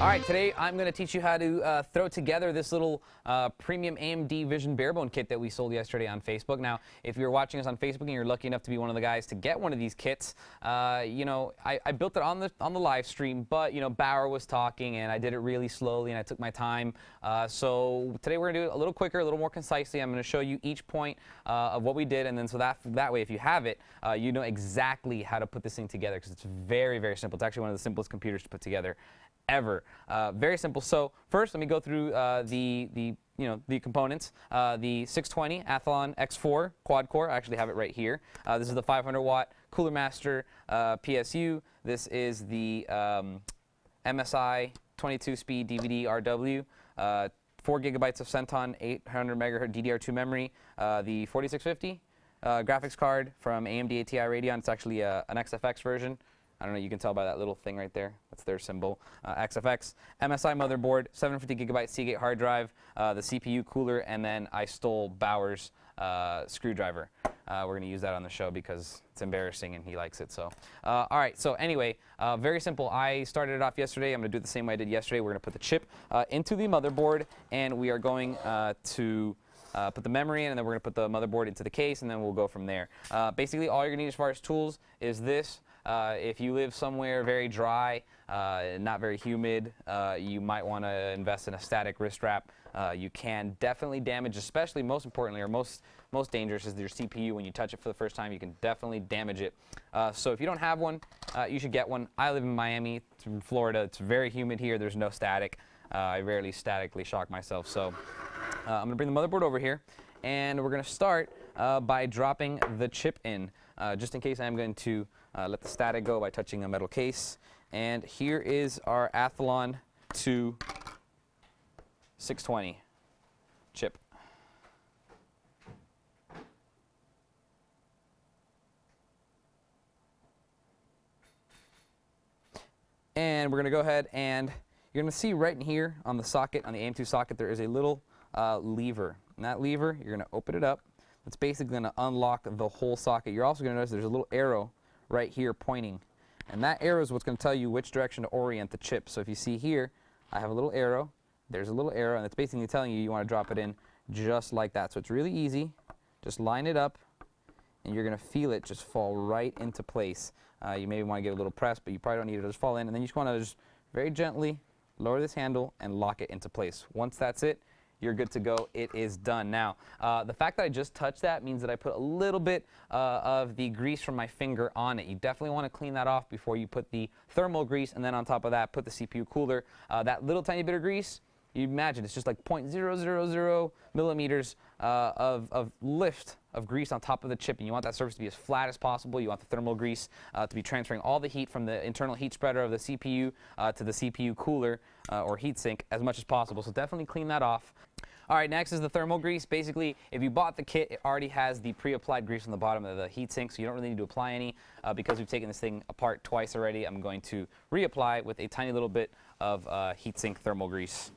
All right, today I'm going to teach you how to uh, throw together this little uh, premium AMD Vision barebone kit that we sold yesterday on Facebook. Now, if you're watching us on Facebook and you're lucky enough to be one of the guys to get one of these kits, uh, you know, I, I, built it on the on the live stream, but you know, Bauer was talking and I did it really slowly and I took my time. Uh, so today we're going to do it a little quicker, a little more concisely. I'm going to show you each point uh, of what we did, and then so that that way, if you have it, uh, you know exactly how to put this thing together because it's very very simple. It's actually one of the simplest computers to put together ever. Uh, very simple. So first, let me go through uh, the the you know the components. Uh, the 620 Athlon X4 quad core. I actually have it right here. Uh, this is the 500 watt Cooler Master uh, PSU. This is the um, MSI 22 speed DVD RW. Uh, 4 gigabytes of Centon 800 megahertz DDR2 memory. the 4650 graphics card from AMD ATI Radeon. It's actually an XFX version. I don't know, you can tell by that little thing right there. That's their symbol. Uh, XFX, MSI motherboard, 750 gigabyte Seagate hard drive, uh, the CPU cooler, and then I stole Bauer's uh, screwdriver. Uh, we're going to use that on the show because it's embarrassing and he likes it. So, uh, all right. So anyway, uh, very simple. I started it off yesterday. I'm going to do the same way I did yesterday. We're going to put the chip into the motherboard, and we are going to uh, put the memory in, and then we're going to put the motherboard into the case, and then we'll go from there. Uh, basically, all you're going to need as far as tools is this, uh, if you live somewhere very dry, uh, not very humid, uh, you might want to invest in a static wrist wrap. Uh, you can definitely damage, especially most importantly, or most most dangerous is your CPU. When you touch it for the first time, you can definitely damage it. Uh, so if you don't have one, you should get one. I live in Miami, in Florida. It's very humid here. There's no static. I rarely statically shock myself. So I'm going to bring the motherboard over here, and we're going to start by dropping the chip in. just in case I'm going to uh, let the static go by touching a metal case. And here is our Athlon 2 620 chip. And we're going to go ahead and you're going to see right in here on the socket, on the AM2 socket, there is a little uh, lever. And that lever, you're going to open it up. It's basically going to unlock the whole socket. You're also going to notice there's a little arrow right here pointing. And that arrow is what's going to tell you which direction to orient the chip. So if you see here, I have a little arrow. There's a little arrow, and it's basically telling you you want to drop it in just like that. So it's really easy. Just line it up, and you're going to feel it just fall right into place. Uh, you maybe want to get a little press, but you probably don't need it to just fall in. And then you just want to just very gently lower this handle and lock it into place. Once that's it, you're good to go. It is done. Now, uh, the fact that I just touched that means that I put a little bit uh, of the grease from my finger on it. You definitely want to clean that off before you put the thermal grease, and then on top of that, put the CPU cooler. Uh, that little tiny bit of grease, you imagine it's just like 0.000 millimeters uh, of, of lift of grease on top of the chip and you want that surface to be as flat as possible. You want the thermal grease uh, to be transferring all the heat from the internal heat spreader of the CPU uh, to the CPU cooler uh, or heatsink as much as possible. So definitely clean that off. All right, next is the thermal grease. Basically, if you bought the kit, it already has the pre-applied grease on the bottom of the heatsink, so you don't really need to apply any. Uh, because we've taken this thing apart twice already, I'm going to reapply with a tiny little bit of uh, heatsink thermal grease.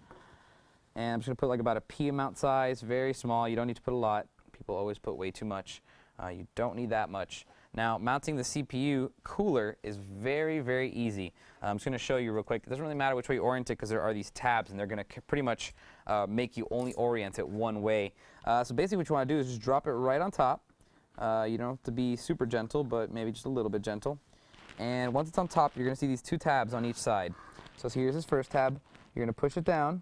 And I'm just going to put like about a pea amount size, very small. You don't need to put a lot. People always put way too much. Uh, you don't need that much. Now, mounting the CPU cooler is very, very easy. Uh, I'm just going to show you real quick. It doesn't really matter which way you orient it because there are these tabs and they're going to pretty much uh, make you only orient it one way. Uh, so basically what you want to do is just drop it right on top. Uh, you don't have to be super gentle, but maybe just a little bit gentle. And once it's on top, you're going to see these two tabs on each side. So, so here's this first tab. You're going to push it down.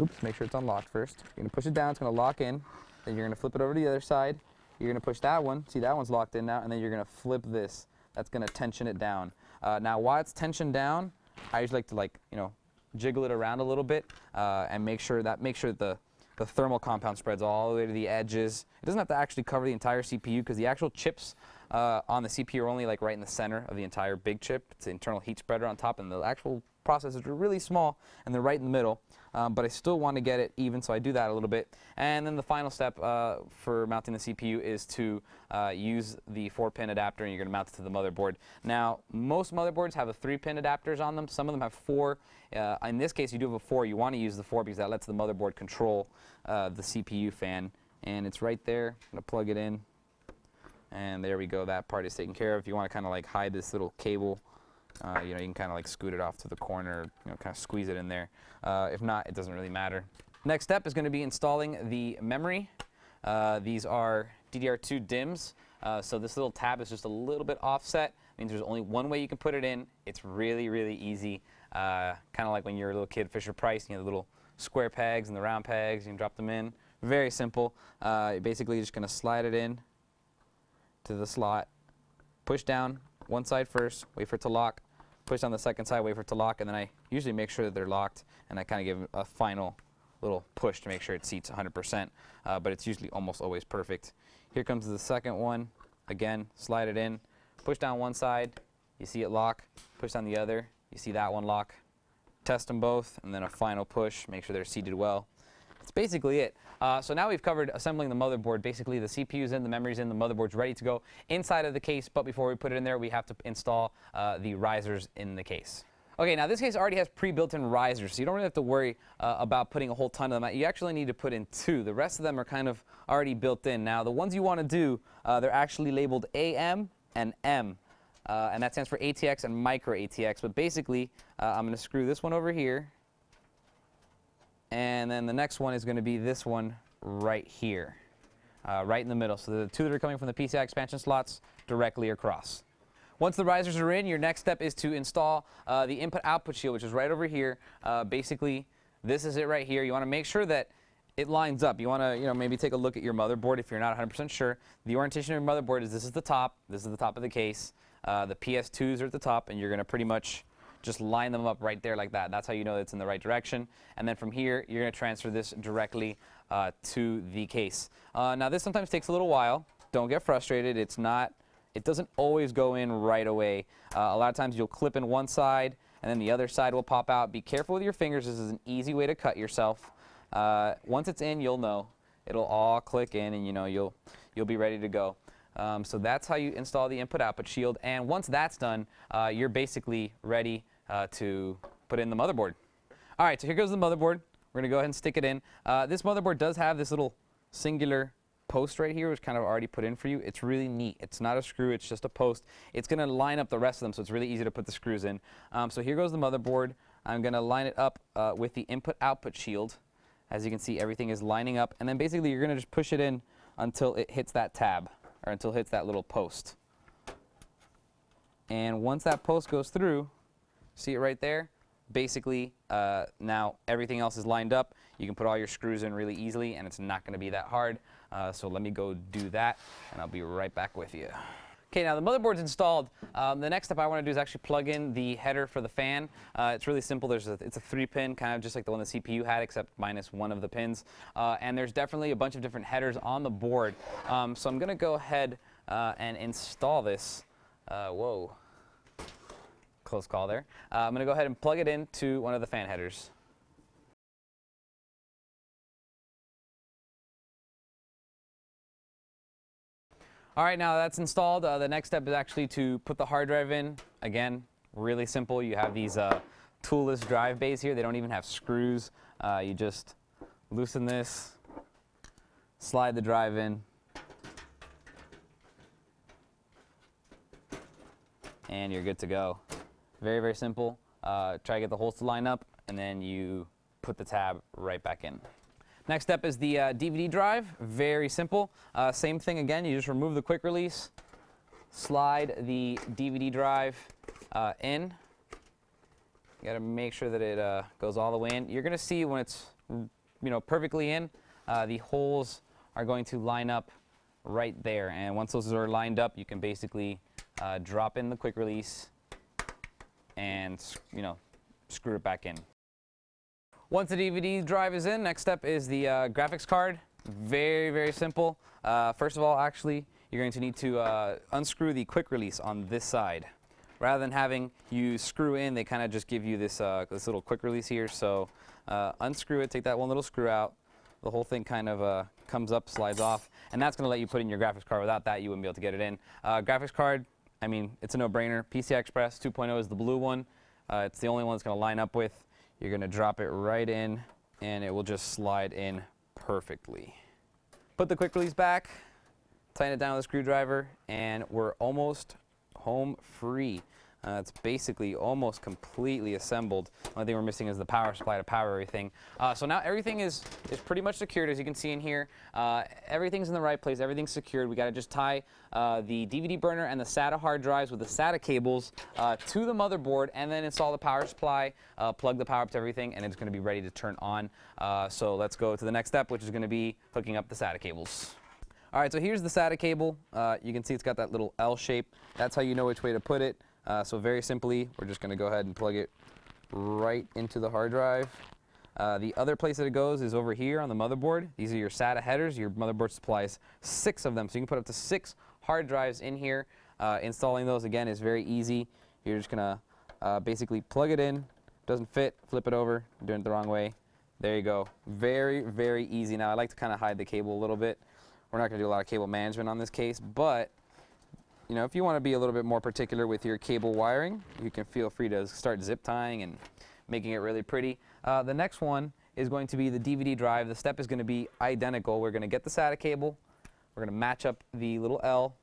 Oops, make sure it's unlocked first. You're going to push it down. It's going to lock in. Then you're going to flip it over to the other side. You're going to push that one. See, that one's locked in now. And then you're going to flip this. That's going to tension it down. Uh, now, while it's tensioned down, I usually like to, like, you know, jiggle it around a little bit uh, and make sure that make sure the the thermal compound spreads all the way to the edges. It doesn't have to actually cover the entire CPU because the actual chips uh, on the CPU are only like right in the center of the entire big chip. It's the internal heat spreader on top, and the actual processors are really small and they're right in the middle. Um, but I still want to get it even, so I do that a little bit. And then the final step uh, for mounting the CPU is to uh, use the 4-pin adapter, and you're going to mount it to the motherboard. Now, most motherboards have a 3-pin adapters on them. Some of them have 4. Uh, in this case, you do have a 4. You want to use the 4 because that lets the motherboard control uh, the CPU fan. And it's right there. I'm going to plug it in. And there we go. That part is taken care of. If you want to kind of like hide this little cable Uh, you know, you can kind of like scoot it off to the corner, you know, kind of squeeze it in there. Uh, if not, it doesn't really matter. Next step is going to be installing the memory. Uh, these are DDR2 DIMMs. Uh, so this little tab is just a little bit offset. means there's only one way you can put it in. It's really, really easy. Uh, kind of like when you're a little kid, Fisher Price, you know, the little square pegs and the round pegs, you can drop them in. Very simple. Uh, basically, you're just going to slide it in to the slot, push down one side first, wait for it to lock, push on the second side, wait for it to lock, and then I usually make sure that they're locked, and I kind of give a final little push to make sure it seats 100%, uh, but it's usually almost always perfect. Here comes the second one. Again, slide it in, push down one side, you see it lock, push down the other, you see that one lock. Test them both, and then a final push, make sure they're seated well. That's basically it. Uh, so now we've covered assembling the motherboard. Basically, the CPU's in, the memory's in, the motherboard's ready to go inside of the case. But before we put it in there, we have to install uh, the risers in the case. Okay, now this case already has pre-built-in risers, so you don't really have to worry uh, about putting a whole ton of them out. You actually need to put in two. The rest of them are kind of already built in. Now, the ones you want to do, uh, they're actually labeled AM and M, uh, and that stands for ATX and micro ATX. But basically, uh, I'm going to screw this one over here, and then the next one is going to be this one right here, uh, right in the middle. So the two that are coming from the PCI expansion slots directly across. Once the risers are in, your next step is to install uh, the input-output shield, which is right over here. Uh, basically, this is it right here. You want to make sure that it lines up. You want to, you know, maybe take a look at your motherboard if you're not 100% sure. The orientation of your motherboard is this is the top. This is the top of the case. Uh, the PS2s are at the top, and you're going to pretty much just line them up right there like that. That's how you know it's in the right direction. And then from here, you're going to transfer this directly uh, to the case. Uh, now, this sometimes takes a little while. Don't get frustrated. It's not, it doesn't always go in right away. Uh, a lot of times you'll clip in one side, and then the other side will pop out. Be careful with your fingers. This is an easy way to cut yourself. Uh, once it's in, you'll know. It'll all click in, and you know you'll you'll be ready to go. Um, so that's how you install the input-output shield. And once that's done, uh, you're basically ready uh, to put in the motherboard. All right, so here goes the motherboard. We're going to go ahead and stick it in. Uh, this motherboard does have this little singular post right here, which kind of already put in for you. It's really neat. It's not a screw, it's just a post. It's going to line up the rest of them, so it's really easy to put the screws in. Um, so here goes the motherboard. I'm going to line it up uh, with the input-output shield. As you can see, everything is lining up. And then basically, you're going to just push it in until it hits that tab, or until it hits that little post. And once that post goes through, See it right there? Basically, uh, now everything else is lined up. You can put all your screws in really easily, and it's not going to be that hard. Uh, so let me go do that, and I'll be right back with you. Okay, now the motherboard's installed. Um, the next step I want to do is actually plug in the header for the fan. Uh, it's really simple. There's a, it's a three-pin, kind of just like the one the CPU had, except minus one of the pins. Uh, and there's definitely a bunch of different headers on the board. Um, so I'm going to go ahead uh, and install this. Uh, whoa close call there. Uh, I'm going to go ahead and plug it into one of the fan headers. All right, now that's installed. Uh, the next step is actually to put the hard drive in. Again, really simple. You have these uh, toolless drive bays here. They don't even have screws. Uh, you just loosen this, slide the drive in, and you're good to go. Very, very simple. Uh, try to get the holes to line up, and then you put the tab right back in. Next step is the uh, DVD drive. Very simple. Uh, same thing again. You just remove the quick release, slide the DVD drive uh, in. You got to make sure that it uh, goes all the way in. You're going to see when it's you know perfectly in, uh, the holes are going to line up right there. And once those are lined up, you can basically drop in the quick release and you know screw it back in. Once the DVD drive is in, next step is the uh, graphics card. Very, very simple. Uh, first of all, actually, you're going to need to uh, unscrew the quick release on this side. Rather than having you screw in, they kind of just give you this, uh, this little quick release here. So uh, unscrew it, take that one little screw out. The whole thing kind of uh, comes up, slides off, and that's going to let you put in your graphics card. Without that, you wouldn't be able to get it in. graphics card, I mean, it's a no-brainer. PCI Express 2.0 is the blue one. Uh, it's the only one that's going to line up with. You're going to drop it right in, and it will just slide in perfectly. Put the quick release back, tighten it down with a screwdriver, and we're almost home free. Uh, it's basically almost completely assembled. Only thing we're missing is the power supply to power everything. Uh, so now everything is, is pretty much secured, as you can see in here. Uh, everything's in the right place. Everything's secured. We got to just tie uh, the DVD burner and the SATA hard drives with the SATA cables uh, to the motherboard, and then install the power supply, uh, plug the power up to everything, and it's going to be ready to turn on. so let's go to the next step, which is going to be hooking up the SATA cables. All right, so here's the SATA cable. you can see it's got that little L shape. That's how you know which way to put it. Uh, so very simply, we're just going to go ahead and plug it right into the hard drive. Uh, the other place that it goes is over here on the motherboard. These are your SATA headers. Your motherboard supplies six of them, so you can put up to six hard drives in here. Uh, installing those, again, is very easy. You're just going to uh, basically plug it in. Doesn't fit, flip it over. Doing it the wrong way. There you go. Very, very easy. Now, I like to kind of hide the cable a little bit. We're not going to do a lot of cable management on this case, but you know, if you want to be a little bit more particular with your cable wiring, you can feel free to start zip tying and making it really pretty. Uh, the next one is going to be the DVD drive. The step is going to be identical. We're going to get the SATA cable, we're going to match up the little L,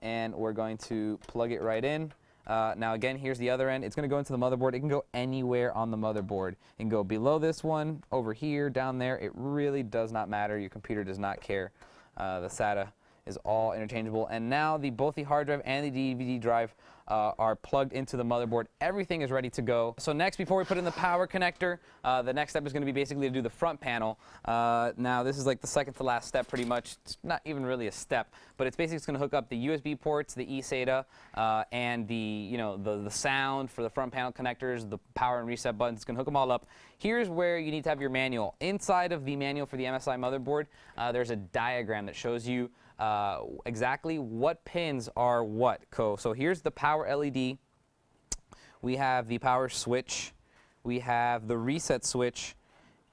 and we're going to plug it right in. Uh, now again, here's the other end. It's going to go into the motherboard. It can go anywhere on the motherboard. It can go below this one, over here, down there. It really does not matter. Your computer does not care. Uh, the SATA is all interchangeable. And now the both the hard drive and the DVD drive uh, are plugged into the motherboard. Everything is ready to go. So next, before we put in the power connector, uh, the next step is going to be basically to do the front panel. Uh, now this is like the second to last step pretty much. It's not even really a step, but it's basically going to hook up the USB ports, the eSATA, uh, and the, you know, the, the sound for the front panel connectors, the power and reset buttons. It's going to hook them all up. Here's where you need to have your manual. Inside of the manual for the MSI motherboard, uh, there's a diagram that shows you uh, exactly what pins are what. Co. So here's the power LED. We have the power switch. We have the reset switch.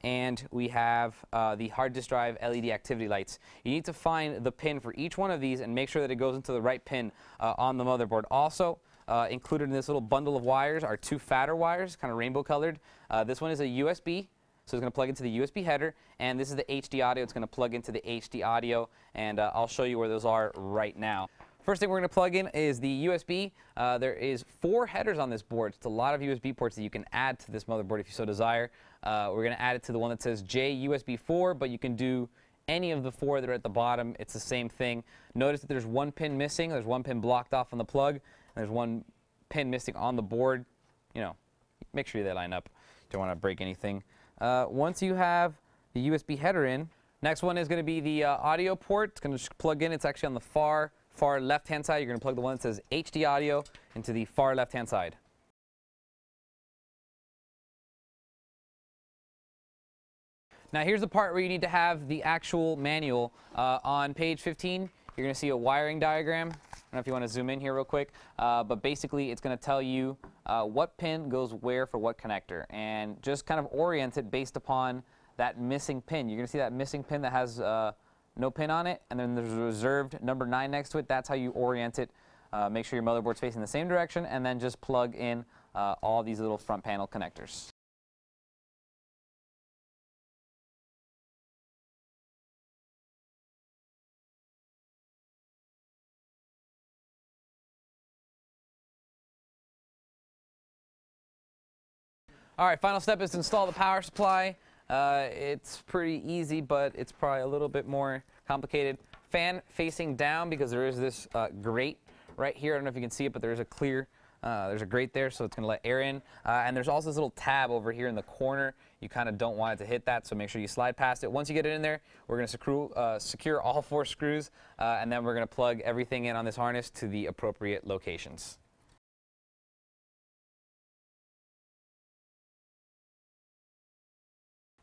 And we have uh, the hard disk drive LED activity lights. You need to find the pin for each one of these and make sure that it goes into the right pin uh, on the motherboard. Also, uh, included in this little bundle of wires are two fatter wires, kind of rainbow colored. Uh, this one is a USB so it's going to plug into the USB header, and this is the HD audio. It's going to plug into the HD audio, and uh, I'll show you where those are right now. First thing we're going to plug in is the USB. Uh, there is four headers on this board. It's a lot of USB ports that you can add to this motherboard if you so desire. Uh, we're going to add it to the one that says J USB 4, but you can do any of the four that are at the bottom. It's the same thing. Notice that there's one pin missing. There's one pin blocked off on the plug, and there's one pin missing on the board. You know, make sure they line up. Don't want to break anything. Uh, once you have the USB header in, next one is going to be the uh, audio port. It's going to plug in. It's actually on the far, far left-hand side. You're going to plug the one that says HD audio into the far left-hand side. Now here's the part where you need to have the actual manual. Uh, on page 15, you're going to see a wiring diagram. I don't know if you want to zoom in here real quick, uh, but basically it's going to tell you uh, what pin goes where for what connector and just kind of orient it based upon that missing pin. You're going to see that missing pin that has uh, no pin on it and then there's a reserved number 9 next to it. That's how you orient it. Uh, make sure your motherboard's facing the same direction and then just plug in uh, all these little front panel connectors. All right, final step is to install the power supply. Uh, it's pretty easy, but it's probably a little bit more complicated. Fan facing down because there is this uh, grate right here. I don't know if you can see it, but there's a clear, uh, there's a grate there, so it's going to let air in. Uh, and there's also this little tab over here in the corner. You kind of don't want it to hit that, so make sure you slide past it. Once you get it in there, we're going to uh, secure all four screws, uh, and then we're going to plug everything in on this harness to the appropriate locations.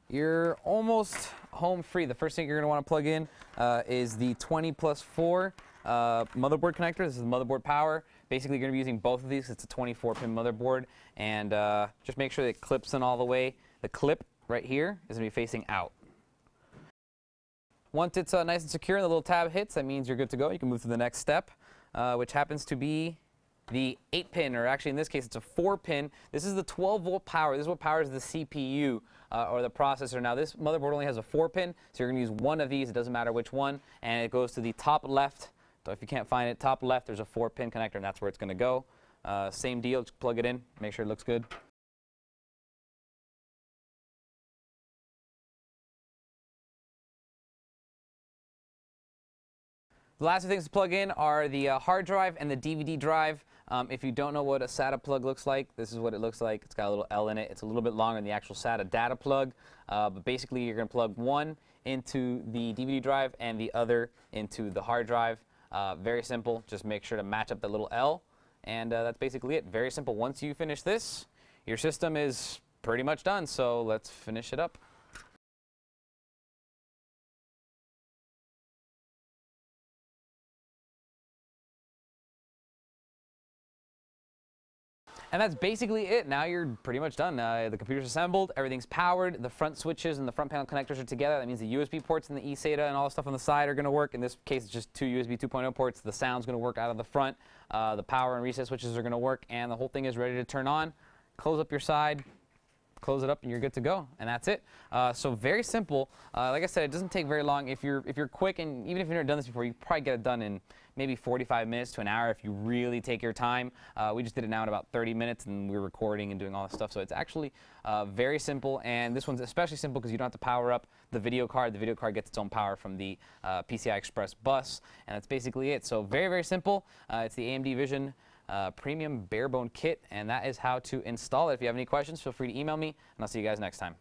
You're almost home free. The first thing you're going to want to plug in uh, is the 20 plus 4 uh, motherboard connector. This is the motherboard power. Basically, you're going to be using both of these. It's a 24-pin motherboard. And uh, just make sure that it clips in all the way. The clip right here is going to be facing out. Once it's uh, nice and secure and the little tab hits, that means you're good to go. You can move to the next step, uh, which happens to be the 8-pin, or actually in this case it's a 4-pin. This is the 12-volt power. This is what powers the CPU uh, or the processor. Now this motherboard only has a 4-pin, so you're going to use one of these. It doesn't matter which one. And it goes to the top left. So if you can't find it, top left, there's a 4-pin connector, and that's where it's going to go. uh, same deal. Just plug it in, make sure it looks good. The last two things to plug in are the uh, hard drive and the DVD drive. Um, if you don't know what a SATA plug looks like, this is what it looks like. It's got a little L in it. It's a little bit longer than the actual SATA data plug. Uh, but basically, you're going to plug one into the DVD drive and the other into the hard drive. Uh, very simple. Just make sure to match up the little L. And uh, that's basically it. Very simple. Once you finish this, your system is pretty much done. So let's finish it up. And that's basically it. Now you're pretty much done. Uh, the computer's assembled, everything's powered, the front switches and the front panel connectors are together. That means the USB ports and the eSATA and all the stuff on the side are going to work. In this case, it's just two USB 2.0 ports. The sound's going to work out of the front. Uh, the power and reset switches are going to work, and the whole thing is ready to turn on. Close up your side, close it up and you're good to go and that's it. Uh, so very simple. Uh, like I said it doesn't take very long. If you're if you're quick and even if you've never done this before you probably get it done in maybe 45 minutes to an hour if you really take your time. Uh, we just did it now in about 30 minutes and we are recording and doing all this stuff. So it's actually uh, very simple and this one's especially simple because you don't have to power up the video card. The video card gets its own power from the uh, PCI Express bus and that's basically it. So very very simple. Uh, it's the AMD Vision uh, premium barebone kit, and that is how to install it. If you have any questions, feel free to email me, and I'll see you guys next time.